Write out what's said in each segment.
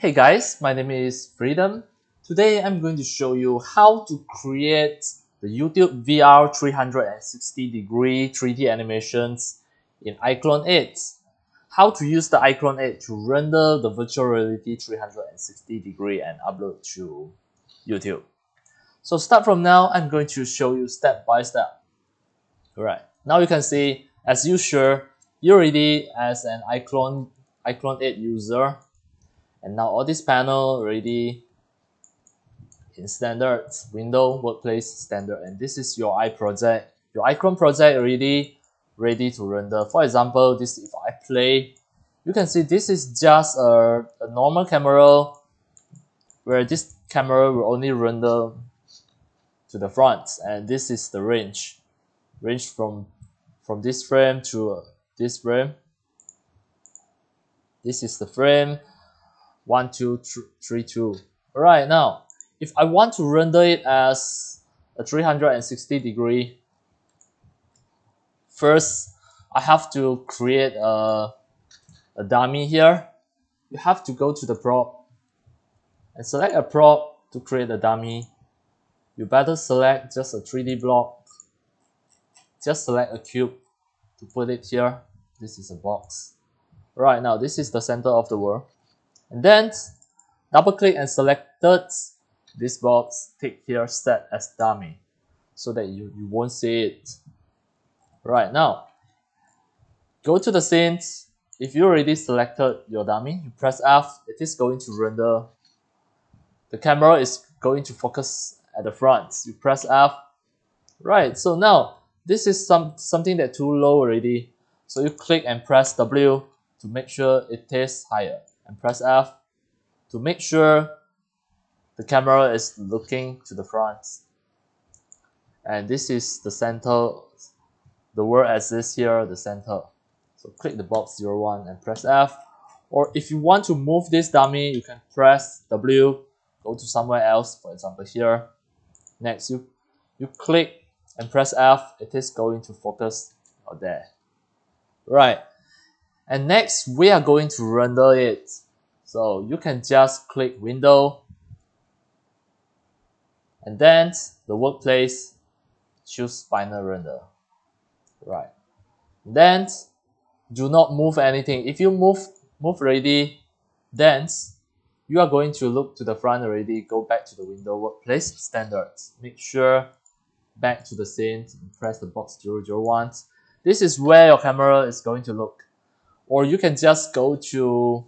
Hey guys, my name is Freedom. Today I'm going to show you how to create the YouTube VR 360 degree 3D animations in iClone 8. How to use the iClone 8 to render the virtual reality 360 degree and upload to YouTube. So start from now, I'm going to show you step by step. Alright, now you can see as usual, you're already as an iClone, iClone 8 user and now all this panel already in standard window workplace standard. And this is your iProject your iClone project already ready to render. For example this if I play you can see this is just a, a normal camera where this camera will only render to the front. And this is the range range from from this frame to uh, this frame. This is the frame one two three two. All right now if I want to render it as a 360 degree first I have to create a, a dummy here. You have to go to the prop and select a prop to create a dummy. You better select just a 3D block. Just select a cube to put it here. This is a box. Right now this is the center of the world and then double click and select this box tick here set as dummy so that you, you won't see it. Right now go to the scenes if you already selected your dummy you press F it is going to render. The camera is going to focus at the front. You press F. Right so now this is some something that too low already. So you click and press W to make sure it is higher and press F to make sure the camera is looking to the front. And this is the center, the word as this here, the center. So click the box 01 and press F. Or if you want to move this dummy, you can press W, go to somewhere else, for example here. Next, you, you click and press F, it is going to focus out there. Right. And next, we are going to render it. So you can just click window and then the workplace choose final render. Right. Then do not move anything. If you move move already, then you are going to look to the front already, go back to the window workplace standards. Make sure back to the scene and press the box 001. This is where your camera is going to look. Or you can just go to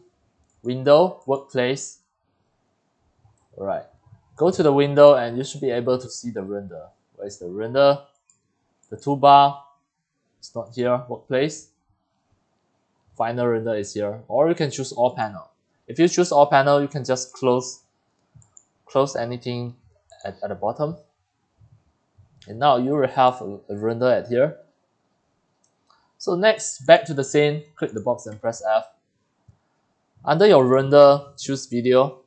window, workplace. Alright, go to the window and you should be able to see the render. Where is the render? The toolbar, it's not here, workplace. Final render is here, or you can choose all panel. If you choose all panel, you can just close close anything at, at the bottom. And now you will have a, a render at here. So next, back to the scene, click the box and press F. Under your render, choose video.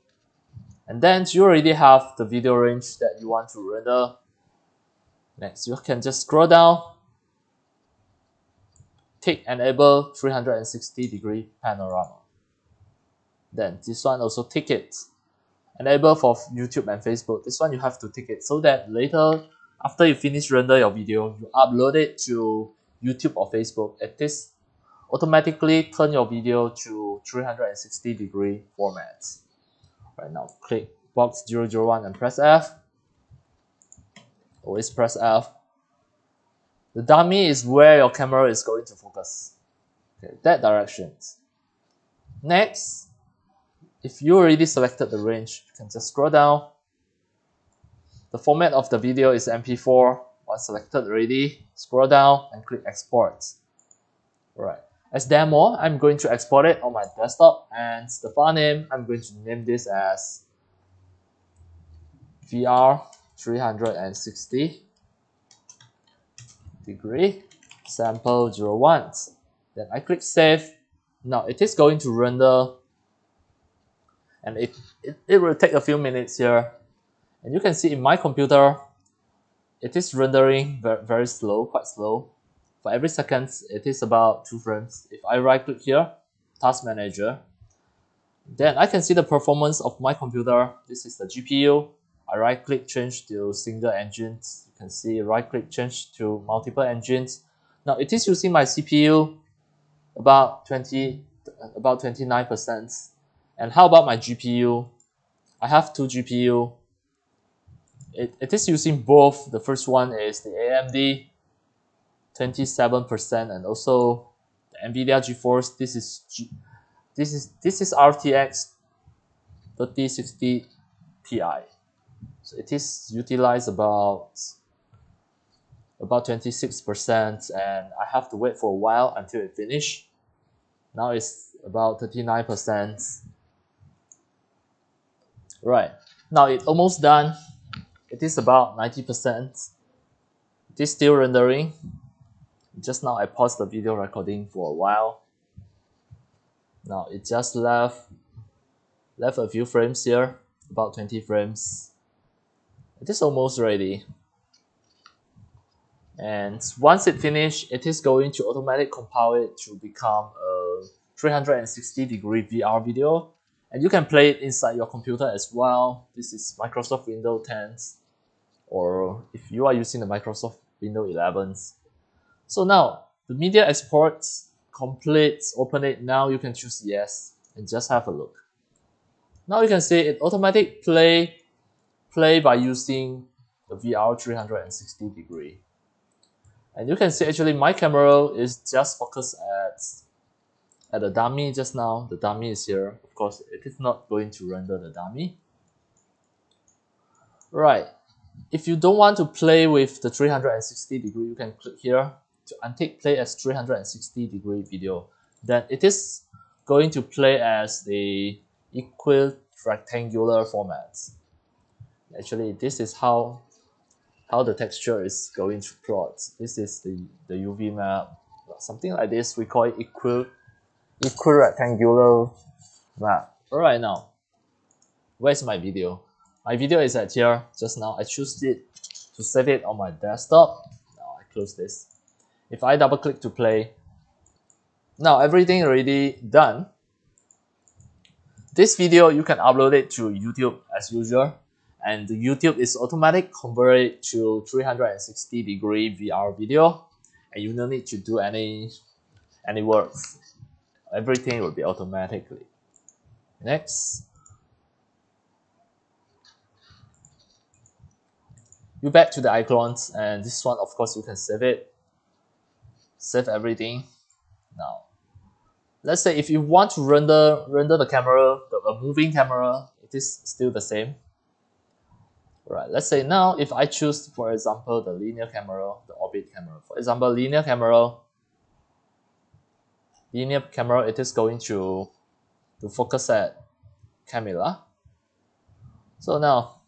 And then you already have the video range that you want to render. Next, you can just scroll down, tick enable 360 degree panorama. Then this one also tick it. Enable for YouTube and Facebook. This one you have to tick it so that later, after you finish render your video, you upload it to YouTube or Facebook. It is automatically turn your video to 360 degree format. Right now, click box 001 and press F. Always press F. The dummy is where your camera is going to focus. Okay, that direction. Next, if you already selected the range, you can just scroll down. The format of the video is MP4. Selected already, scroll down and click export. Alright. As demo, I'm going to export it on my desktop and the file name, I'm going to name this as VR 360 degree sample 01. Then I click save. Now it is going to render and it, it, it will take a few minutes here. And you can see in my computer, it is rendering very, very slow, quite slow for every second it is about two frames if I right click here task manager Then I can see the performance of my computer. This is the GPU. I right click change to single engines. You can see right click change to multiple engines. Now it is using my CPU about 20 about 29%. And how about my GPU? I have two GPU. It, it is using both. The first one is the AMD 27% and also the NVIDIA GeForce. This is G, this is this is RTX 3060 Ti. So it is utilized about about 26% and I have to wait for a while until it finish. Now it's about 39%. Right, now it's almost done. It is about 90%. It is still rendering. Just now I paused the video recording for a while. Now it just left left a few frames here, about 20 frames. It is almost ready. And once it finished, it is going to automatically compile it to become a 360 degree VR video. And you can play it inside your computer as well. This is Microsoft Windows 10 or if you are using the Microsoft Windows 11. So now the media export complete, open it. Now you can choose yes and just have a look. Now you can see it automatic play play by using the VR 360 degree. And you can see actually my camera is just focused at at the dummy just now. The dummy is here. Of course, it is not going to render the dummy. Right. If you don't want to play with the 360 degree, you can click here to untick play as 360 degree video. Then it is going to play as the equal rectangular format. Actually, this is how how the texture is going to plot. This is the, the UV map, something like this. We call it equal, equal rectangular map. Alright now, where's my video? My video is at here just now. I choose it to save it on my desktop. Now I close this. If I double click to play, now everything already done. This video, you can upload it to YouTube as usual and YouTube is automatic convert it to 360 degree VR video and you don't need to do any any works everything will be automatically next you back to the icons and this one of course you can save it save everything now let's say if you want to render render the camera the a moving camera it is still the same Right, let's say now if I choose, for example, the linear camera, the orbit camera. For example, linear camera, linear camera, it is going to, to focus at Camilla. So now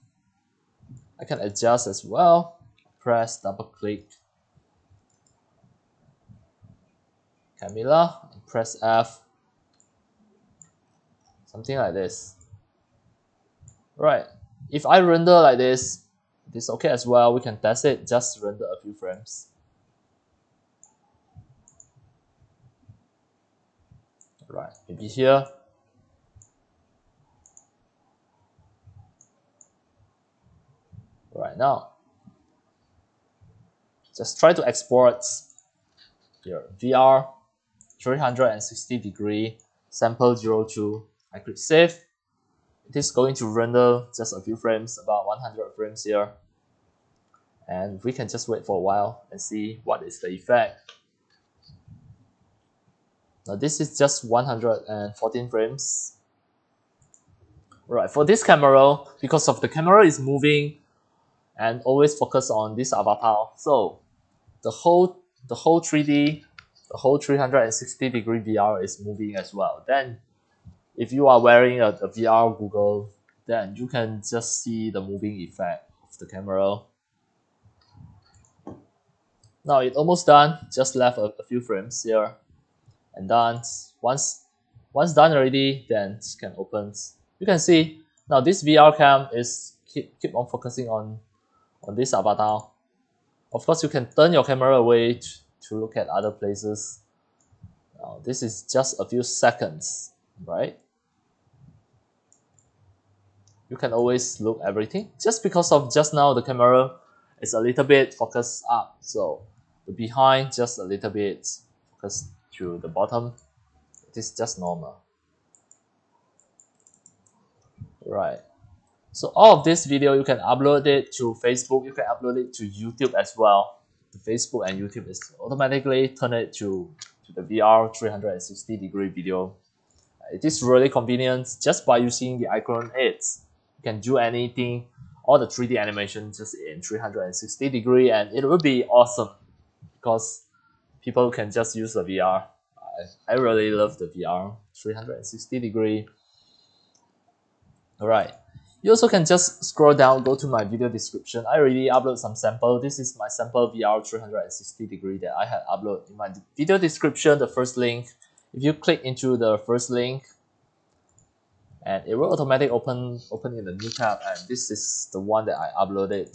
I can adjust as well. Press double click Camilla, press F, something like this. Right, if I render like this, it's okay as well. We can test it, just render a few frames. Right, maybe here. Right now, just try to export your VR 360 degree sample 02. I click save it is going to render just a few frames, about 100 frames here. And we can just wait for a while and see what is the effect. Now this is just 114 frames. Right, for this camera, because of the camera is moving and always focus on this avatar, so the whole the whole 3D, the whole 360 degree VR is moving as well. Then if you are wearing a, a VR Google, then you can just see the moving effect of the camera. Now it's almost done, just left a, a few frames here. And done. Once once done already, then it can open. You can see now this VR cam is keep, keep on focusing on on this avatar. Of course, you can turn your camera away to, look at other places. Now, this is just a few seconds, right? you can always look everything just because of just now the camera is a little bit focused up so the behind just a little bit focused to the bottom it is just normal right so all of this video you can upload it to facebook you can upload it to youtube as well. The facebook and youtube is automatically turn it to to the vr 360 degree video. It is really convenient just by using the iClone 8 you can do anything. All the 3d animation just in 360 degree and it will be awesome because people can just use the VR I, I really love the VR 360 degree. Alright you also can just scroll down go to my video description. I already upload some sample. This is my sample VR 360 degree that I had upload in my video description the first link. If you click into the first link and it will automatically open open in the new tab and this is the one that I uploaded.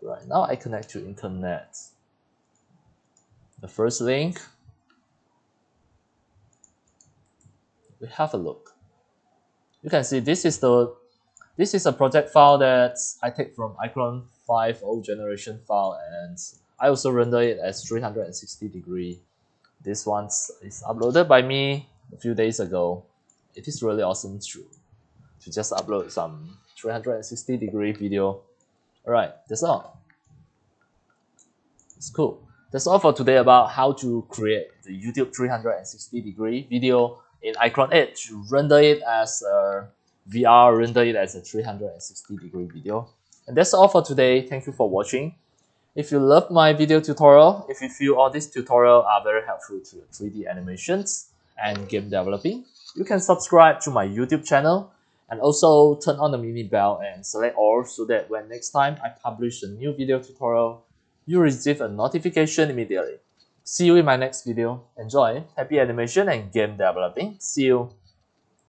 Right now I connect to internet. The first link. We have a look. You can see this is the this is a project file that I take from iClone 5 old generation file and I also render it as 360 degree this one is uploaded by me a few days ago. It is really awesome to, to just upload some 360 degree video. Alright, that's all. It's cool. That's all for today about how to create the YouTube 360 degree video in iClone 8 to render it as a VR, render it as a 360 degree video. And that's all for today. Thank you for watching. If you love my video tutorial, if you feel all these tutorials are very helpful to 3D animations and game developing, you can subscribe to my YouTube channel and also turn on the mini bell and select all so that when next time I publish a new video tutorial, you receive a notification immediately. See you in my next video. Enjoy, happy animation and game developing. See you.